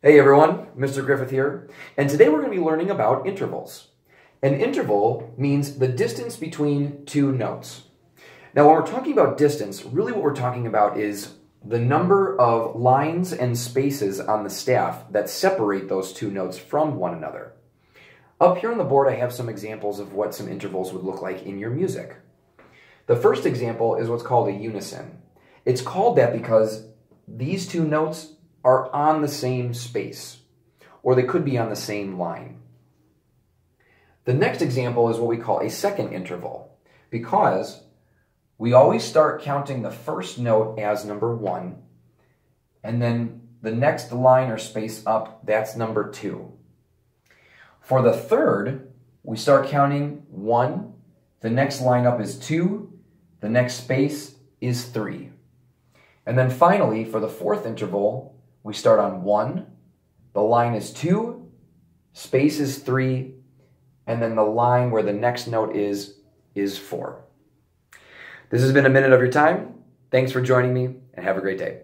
Hey everyone, Mr. Griffith here, and today we're going to be learning about intervals. An interval means the distance between two notes. Now when we're talking about distance, really what we're talking about is the number of lines and spaces on the staff that separate those two notes from one another. Up here on the board I have some examples of what some intervals would look like in your music. The first example is what's called a unison. It's called that because these two notes are on the same space, or they could be on the same line. The next example is what we call a second interval, because we always start counting the first note as number one, and then the next line or space up, that's number two. For the third, we start counting one, the next line up is two, the next space is three. And then finally, for the fourth interval, we start on one, the line is two, space is three, and then the line where the next note is, is four. This has been a minute of your time. Thanks for joining me and have a great day.